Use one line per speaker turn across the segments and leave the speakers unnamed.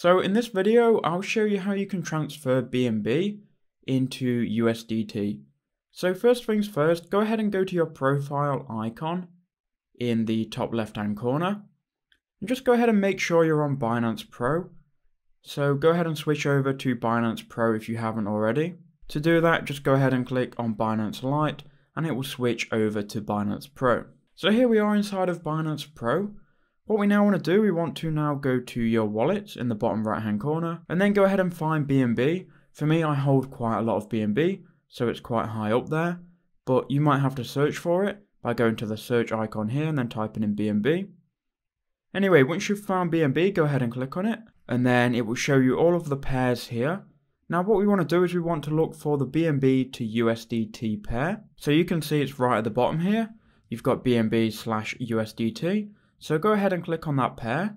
So in this video, I'll show you how you can transfer BNB into USDT. So first things first, go ahead and go to your profile icon in the top left hand corner. And just go ahead and make sure you're on Binance Pro. So go ahead and switch over to Binance Pro if you haven't already. To do that, just go ahead and click on Binance Lite and it will switch over to Binance Pro. So here we are inside of Binance Pro. What we now want to do, we want to now go to your wallet in the bottom right hand corner and then go ahead and find BNB. For me, I hold quite a lot of BNB, so it's quite high up there, but you might have to search for it by going to the search icon here and then typing in BNB. Anyway, once you've found BNB, go ahead and click on it, and then it will show you all of the pairs here. Now what we want to do is we want to look for the BNB to USDT pair. So you can see it's right at the bottom here. You've got BNB slash USDT. So go ahead and click on that pair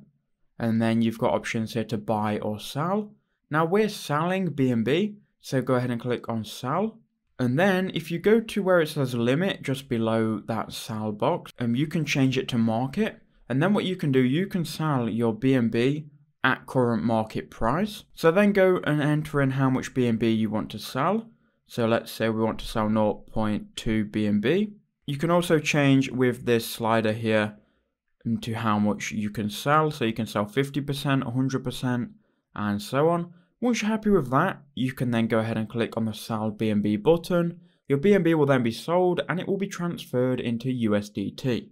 and then you've got options here to buy or sell. Now we're selling BNB, so go ahead and click on sell. And then if you go to where it says limit just below that sell box, um, you can change it to market. And then what you can do, you can sell your BNB at current market price. So then go and enter in how much BNB you want to sell. So let's say we want to sell 0.2 BNB. You can also change with this slider here into how much you can sell. So you can sell 50%, 100%, and so on. Once you're happy with that, you can then go ahead and click on the sell BNB button. Your BNB will then be sold and it will be transferred into USDT.